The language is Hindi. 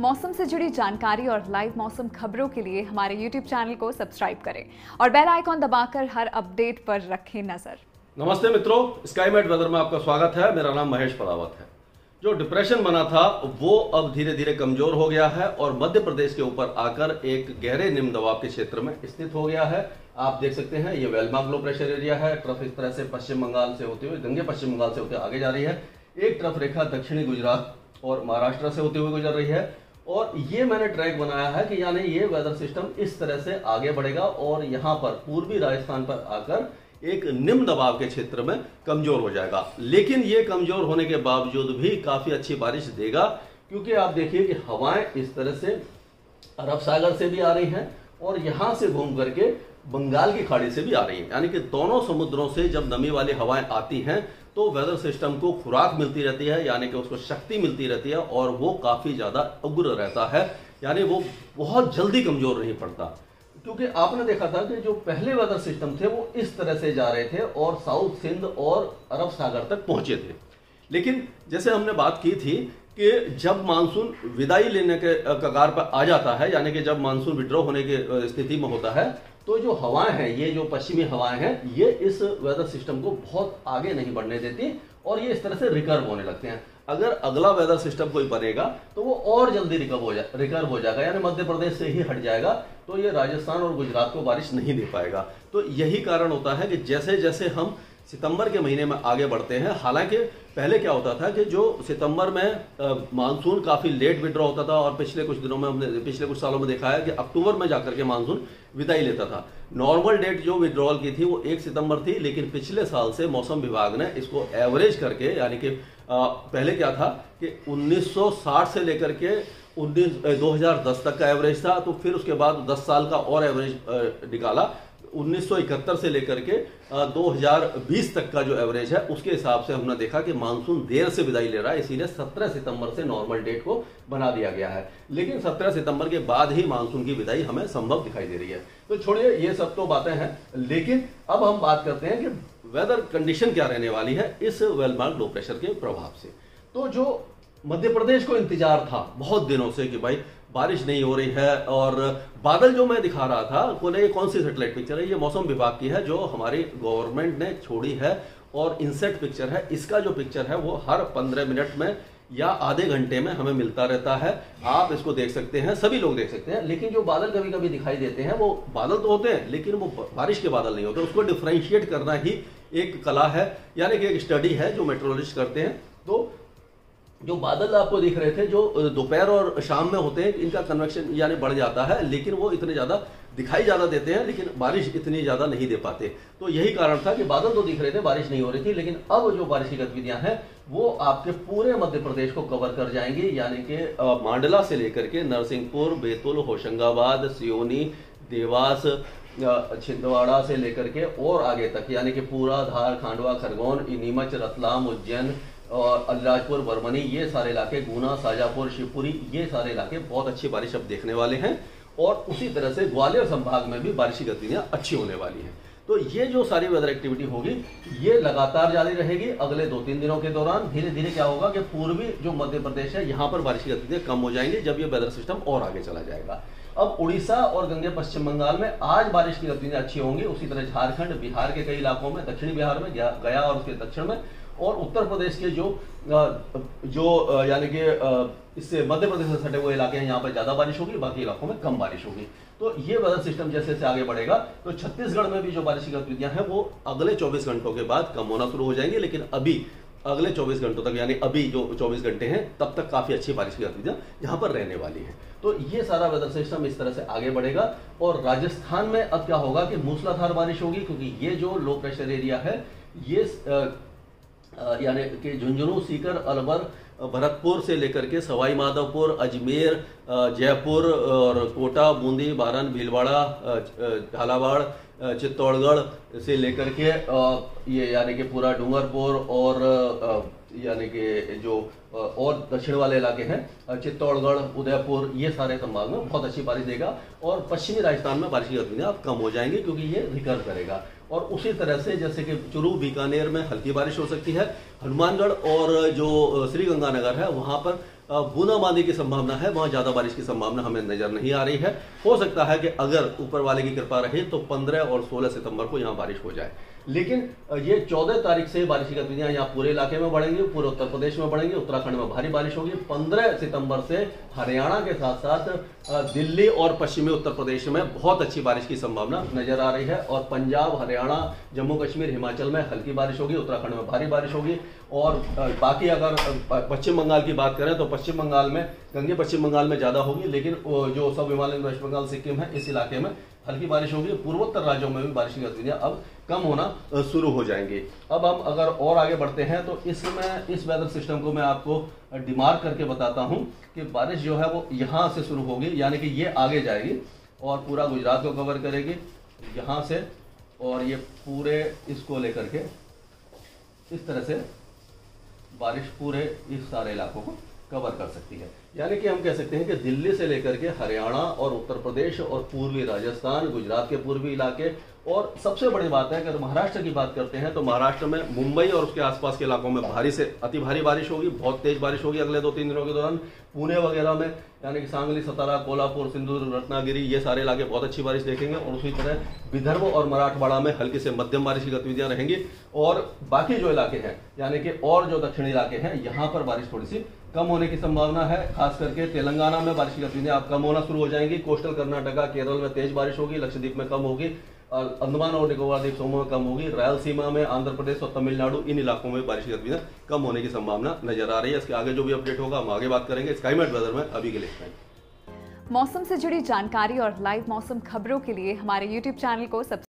मौसम से जुड़ी जानकारी और लाइव मौसम खबरों के लिए हमारे YouTube चैनल को सब्सक्राइब करें और बेल आइकॉन दबाकर हर अपडेट पर रखें नज़र। नमस्ते मित्रों स्काईमेट वेदर में आपका स्वागत है। मेरा नाम महेश परावत है। जो डिप्रेशन बना था, वो अब धीरे धीरे कमज़ोर हो गया है और मध्य प्रदेश के ऊपर आकर एक गहरे निम्न दबाव के क्षेत्र में स्थित हो गया है। आप देख सकते हैं, ये well mark low pressure area है। ट्रफ इस तरह से पश्चिम बंगाल से होते हुए, गंगे पश्चिम बंगाल से होते आगे जा रही है। एक ट्रफ रेखा दक्षिणी गुजरात और महाराष्ट्र से होते हुए गुजर रही है। और ये मैंने ट्रैक बनाया है कि यानी ये वेदर सिस्टम इस तरह से आगे बढ़ेगा और यहाँ पर पूर्वी राजस्थान पर आकर एक निम्न दबाव के क्षेत्र में कमज़ोर हो जाएगा। लेकिन ये कमज़ोर होने के बावजूद भी काफ़ी अच्छी बारिश देगा, क्योंकि आप देखिए कि हवाएँ इस तरह से अरब सागर से भी आ रही हैं और यहाँ से घूम करके बंगाल की खाड़ी से भी आ रही है। यानी कि दोनों समुद्रों से जब नमी वाली हवाएँ आती हैं तो वेदर सिस्टम को खुराक मिलती रहती है, यानी कि उसको शक्ति मिलती रहती है और वो काफ़ी ज़्यादा उग्र रहता है, यानी वो बहुत जल्दी कमज़ोर नहीं पड़ता। क्योंकि आपने देखा था कि जो पहले वेदर सिस्टम थे, वो इस तरह से जा रहे थे और साउथ सिंध और अरब सागर तक पहुँचे थे। लेकिन जैसे हमने बात की थी कि जब मानसून विदाई लेने के कगार पर आ जाता है, यानी कि जब मानसून विड्रॉ होने की स्थिति में होता है तो जो हवाएँ हैं, ये जो पश्चिमी हवाएँ हैं, ये इस वेदर सिस्टम को बहुत आगे नहीं बढ़ने देती और ये इस तरह से रिकर्व होने लगते हैं। अगर अगला वेदर सिस्टम कोई बनेगा तो वो और जल्दी रिकर्व हो जा रिकर्व हो जाएगा, यानी मध्य प्रदेश से ही हट जाएगा तो ये राजस्थान और गुजरात को बारिश नहीं दे पाएगा। तो यही कारण होता है कि जैसे जैसे हम सितंबर के महीने में आगे बढ़ते हैं। हालाँकि पहले क्या होता था कि जो सितंबर में मानसून काफ़ी लेट विड्रॉ होता था और पिछले कुछ दिनों में हमने, पिछले कुछ सालों में देखा है कि अक्टूबर में जाकर के मानसून विदाई लेता था। नॉर्मल डेट जो विड्रॉल की थी वो एक सितंबर थी, लेकिन पिछले साल से मौसम विभाग ने इसको एवरेज करके, यानी कि पहले क्या था कि 1960 से लेकर के उन्नीस 2010 तक का एवरेज था तो फिर उसके बाद 10 साल का और एवरेज निकाला। 1971 से लेकर के 2020 तक का जो एवरेज है, उसके हिसाब से हमने देखा कि मानसून देर से विदाई ले रहा है, इसीलिए 17 सितंबर से नॉर्मल डेट को बना दिया गया है। लेकिन 17 सितंबर के बाद ही मानसून की विदाई हमें संभव दिखाई दे रही है। तो छोड़िए, ये सब तो बातें हैं, लेकिन अब हम बात करते हैं कि वेदर कंडीशन क्या रहने वाली है इस वेलमार्क लो प्रेशर के प्रभाव से। तो जो मध्य प्रदेश को इंतज़ार था बहुत दिनों से कि भाई बारिश नहीं हो रही है और बादल जो मैं दिखा रहा था बोले ये कौन सी सेटेलाइट पिक्चर है? ये मौसम विभाग की है जो हमारी गवर्नमेंट ने छोड़ी है और इनसेट पिक्चर है। इसका जो पिक्चर है वो हर पंद्रह मिनट में या आधे घंटे में हमें मिलता रहता है। आप इसको देख सकते हैं, सभी लोग देख सकते हैं, लेकिन जो बादल कभी कभी दिखाई देते हैं, वो बादल तो होते हैं, लेकिन वो बारिश के बादल नहीं होते। उसको डिफ्रेंशिएट करना ही एक कला है, यानी कि एक स्टडी है जो मेट्रोलॉजिस्ट करते हैं। तो जो बादल आपको दिख रहे थे, जो दोपहर और शाम में होते हैं, इनका कन्वेक्शन यानी बढ़ जाता है, लेकिन वो इतने ज़्यादा दिखाई ज़्यादा देते हैं, लेकिन बारिश इतनी ज़्यादा नहीं दे पाते। तो यही कारण था कि बादल तो दिख रहे थे, बारिश नहीं हो रही थी, लेकिन अब जो बारिश की गतिविधियाँ हैं, वो आपके पूरे मध्य प्रदेश को कवर कर जाएँगी, यानी कि मांडला से लेकर के नरसिंहपुर, बैतुल, होशंगाबाद, सियोनी, देवास छिंदवाड़ा से लेकर के और आगे तक, यानी कि पूरा धार, खांडवा, खरगोन, नीमच, रतलाम, उज्जैन और अलीराजपुर, बरमनी, ये सारे इलाके, गुना साजापुर शिवपुरी, ये सारे इलाके बहुत अच्छी बारिश अब देखने वाले हैं। और उसी तरह से ग्वालियर संभाग में भी बारिश की गतिविधियाँ अच्छी होने वाली हैं। तो ये जो सारी वेदर एक्टिविटी होगी, ये लगातार जारी रहेगी अगले दो तीन दिनों के दौरान। धीरे धीरे क्या होगा कि पूर्वी जो मध्य प्रदेश है, यहाँ पर बारिश की गतिविधियाँ कम हो जाएँगी, जब ये वेदर सिस्टम और आगे चला जाएगा। अब उड़ीसा और गंगे पश्चिम बंगाल में आज बारिश की गतिविधियाँ अच्छी होंगी। उसी तरह झारखंड, बिहार के कई इलाकों में, दक्षिणी बिहार में, गया और उसके दक्षिण में और उत्तर प्रदेश के जो जो यानी कि इससे मध्य प्रदेश से सटे हुए इलाके हैं, यहाँ पर ज़्यादा बारिश होगी, बाकी इलाकों में कम बारिश होगी। तो ये वेदर सिस्टम जैसे जैसे आगे बढ़ेगा तो छत्तीसगढ़ में भी जो बारिश की गतिविधियाँ हैं, वो अगले 24 घंटों के बाद कम होना शुरू हो जाएँगी, लेकिन अभी, अगले 24 घंटों तक, यानी अभी जो 24 घंटे हैं, तब तक काफ़ी अच्छी बारिश की गतिविधियाँ यहाँ पर रहने वाली है। तो ये सारा वेदर सिस्टम इस तरह से आगे बढ़ेगा, और राजस्थान में अब क्या होगा कि मूसलाधार बारिश होगी, क्योंकि ये जो लो प्रेशर एरिया है, ये यानी कि झुंझुनू, सीकर, अलवर भरतपुर से लेकर के सवाई माधवपुर अजमेर जयपुर और कोटा, बूंदी, बारन, भीलवाड़ा झालावाड़ चित्तौड़गढ़ से लेकर के ये यानी कि पूरा डूंगरपुर और यानी कि जो और दक्षिण वाले इलाके हैं चित्तौड़गढ़, उदयपुर, ये सारे संभाग में बहुत अच्छी बारिश देगा और पश्चिमी राजस्थान में बारिश की गतिविधियाँ कम हो जाएँगी क्योंकि ये रिकर्व करेगा। और उसी तरह से जैसे कि चुरू, बीकानेर में हल्की बारिश हो सकती है। हनुमानगढ़ और जो श्री गंगानगर है, वहाँ पर बूंदाबांदी की संभावना है। वहाँ ज़्यादा बारिश की संभावना हमें नज़र नहीं आ रही है। हो सकता है कि अगर ऊपर वाले की कृपा रहे तो 15 और 16 सितंबर को यहाँ बारिश हो जाए। लेकिन ये 14 तारीख से बारिश की गतिविधियाँ यहाँ पूरे इलाके में बढ़ेंगी, पूरे उत्तर प्रदेश में बढ़ेंगी, उत्तराखंड में भारी बारिश होगी। 15 सितंबर से हरियाणा के साथ साथ दिल्ली और पश्चिमी उत्तर प्रदेश में बहुत अच्छी बारिश की संभावना नज़र आ रही है और पंजाब, हरियाणा, जम्मू, कश्मीर, हिमाचल में हल्की बारिश होगी, उत्तराखंड में भारी बारिश होगी और बाकी अगर पश्चिम बंगाल की बात करें तो पश्चिम बंगाल में, गंगे पश्चिम बंगाल में ज़्यादा होगी, लेकिन जो सब हिमालयन, वेस्ट बंगाल, सिक्किम है, इस इलाके में हल्की बारिश होगी, पूर्वोत्तर राज्यों में भी बारिश की गतिविधियाँ अब कम होना शुरू हो जाएँगी। अब हम अगर और आगे बढ़ते हैं तो इसमें, इस वेदर सिस्टम को मैं आपको डिमार्क करके बताता हूँ कि बारिश जो है वो यहाँ से शुरू होगी, यानी कि ये आगे जाएगी और पूरा गुजरात को कवर करेगी। यहाँ से और ये पूरे इसको लेकर के इस तरह से बारिश पूरे इस सारे इलाकों को कवर कर सकती है। यानी कि हम कह सकते हैं कि दिल्ली से लेकर के हरियाणा और उत्तर प्रदेश और पूर्वी राजस्थान, गुजरात के पूर्वी इलाके और सबसे बड़ी बात है अगर महाराष्ट्र की बात करते हैं तो महाराष्ट्र में मुंबई और उसके आसपास के इलाकों में भारी से अति भारी बारिश होगी, बहुत तेज बारिश होगी अगले दो तीन दिनों के दौरान। पुणे वगैरह में, यानी कि सांगली, सतारा, कोल्हापुर सिंधु रत्नागिरी, ये सारे इलाके बहुत अच्छी बारिश देखेंगे और उसी तरह विदर्भ और मराठवाड़ा में हल्की से मध्यम बारिश की गतिविधियाँ रहेंगी। और बाकी जो इलाके हैं, यानी कि और जो दक्षिणी इलाके हैं, यहाँ पर बारिश थोड़ी सी कम होने की संभावना है। खास करके तेलंगाना में बारिश की गतिविधियाँ कम होना शुरू हो जाएँगी। कोस्टल, कर्नाटका, केरल में तेज बारिश होगी, लक्षद्वीप में कम होगी। अंडमान और निकोबार द्वीप समूह में कम होगी। रायलसीमा में आंध्र प्रदेश और तमिलनाडु इन इलाकों में बारिश की गतिविधियाँ कम होने की संभावना नज़र आ रही है। इसके आगे जो भी अपडेट होगा, हम आगे बात करेंगे। स्काईमेट वेदर में अभी के लिए मौसम से जुड़ी जानकारी और लाइव मौसम खबरों के लिए हमारे यूट्यूब चैनल को सब्सक्राइब